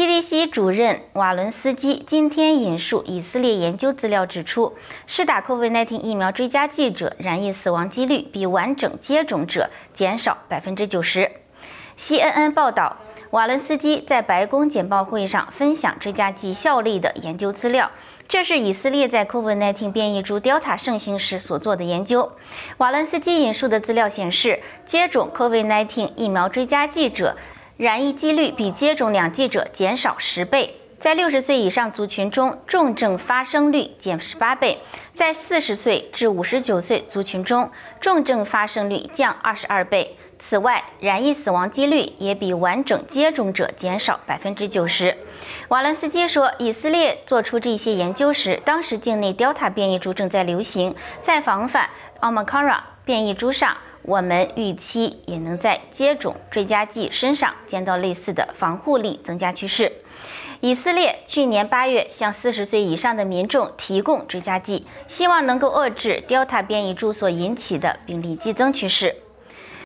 CDC 主任瓦伦斯基今天引述以色列研究资料指出，施打 COVID-19 疫苗追加剂者染疫死亡几率比完整接种者减少百分之九十。CNN 报道，瓦伦斯基在白宫简报会上分享追加剂效力的研究资料，这是以色列在 COVID-19 变异株 Delta 盛行时所做的研究。瓦伦斯基引述的资料显示，接种 COVID-19 疫苗追加剂者。染疫几率比接种两剂者减少十倍，在六十岁以上族群中，重症发生率减十八倍；在四十岁至五十九岁族群中，重症发生率降二十二倍。此外，染疫死亡几率也比完整接种者减少百分之九十。瓦伦斯基说，以色列做出这些研究时，当时境内 Delta 变异株正在流行，在防范 Omicron 变异株上。我们预期也能在接种追加剂身上见到类似的防护力增加趋势。以色列去年八月向四十岁以上的民众提供追加剂，希望能够遏制 Delta 变异株所引起的病例激增趋势。